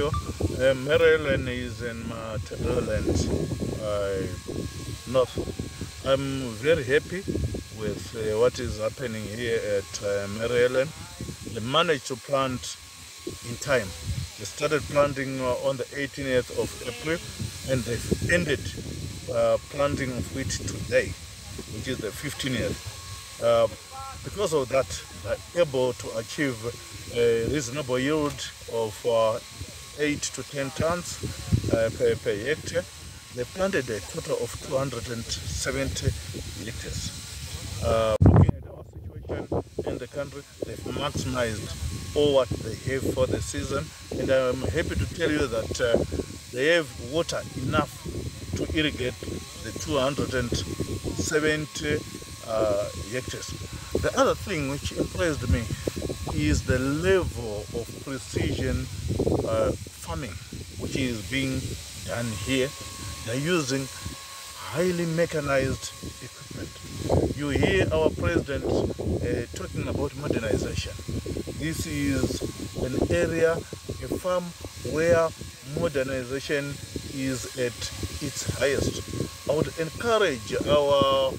Uh, Mery Ellen is in Matabeleland, uh, north. I'm very happy with uh, what is happening here at uh, Mery Ellen. They managed to plant in time. They started planting uh, on the 18th of April and they've ended uh, planting of wheat today, which is the 15th. Uh, because of that, they're able to achieve a reasonable yield of uh, 8 to 10 tons uh, per, per hectare. They planted a total of 270 hectares. Uh, looking at our situation in the country, they've maximized all what they have for the season, and I'm happy to tell you that uh, they have water enough to irrigate the 270 uh, hectares. The other thing which impressed me is the level of precision uh, farming which is being done here. They're using highly mechanized equipment. You hear our president uh, talking about modernization. This is an area, a farm where modernization is at its highest. I would encourage our